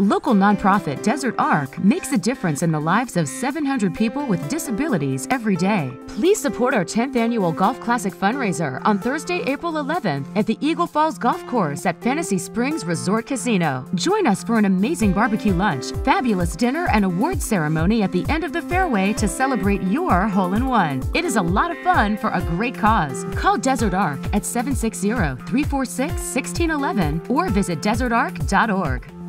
Local nonprofit Desert Arc makes a difference in the lives of 700 people with disabilities every day. Please support our 10th annual Golf Classic fundraiser on Thursday, April 11th at the Eagle Falls Golf Course at Fantasy Springs Resort Casino. Join us for an amazing barbecue lunch, fabulous dinner, and award ceremony at the end of the fairway to celebrate your hole in one. It is a lot of fun for a great cause. Call Desert Arc at 760 346 1611 or visit desertarc.org.